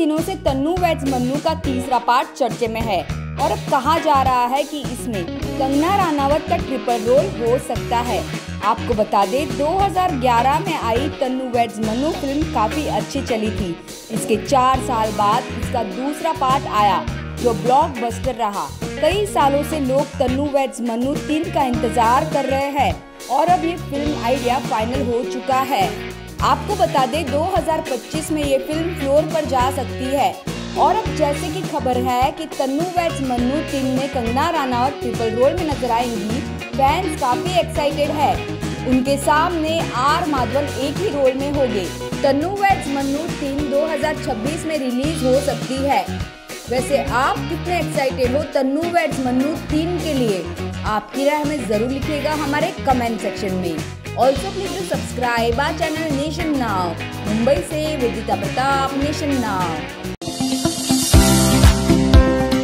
दिनों से तन्नू वेज मन्नू का तीसरा पार्ट चर्चे में है। और अब कहा जा रहा है कि इसमें कंगना रानावत का ट्रिपल रोल हो सकता है। आपको बता दें 2011 में आई तन्नू वेज मन्नू फ़िल्म काफ़ी अच्छी चली थी। इसके चार साल बाद इसका दूसरा पार्ट आया, जो ब्लॉकबस्टर रहा। कई सालों से लोग तन्नू वेज मन्नू तीन का इंतज़ार कर रहे हैं और अब ये फ़िल्म आइडिया फाइनल हो चुका है। आपको बता दें 2025 में ये फ़िल्म फ्लोर पर जा सकती है। और अब जैसे कि खबर है कि तन्नू वेज मन्नू टीम में कंगना रानावत ट्रिपल रोल में नज़र आएँगी फैंस काफ़ी एक्साइटेड है। उनके सामने आर माधवन एक ही रोल में होंगे। तन्नू वेज मन्नू टीम 2026 में रिलीज़ हो सकती है। वैसे आप कितने एक्साइटेड हो तन्नू वेज मन्नू तीन के लिए? आपकी राय हमें ज़रूर लिखिएगा हमारे कमेंट सेक्शन में। Also please to subscribe our channel Nation Now Mumbai से विदिता प्रताप नेशन नाउ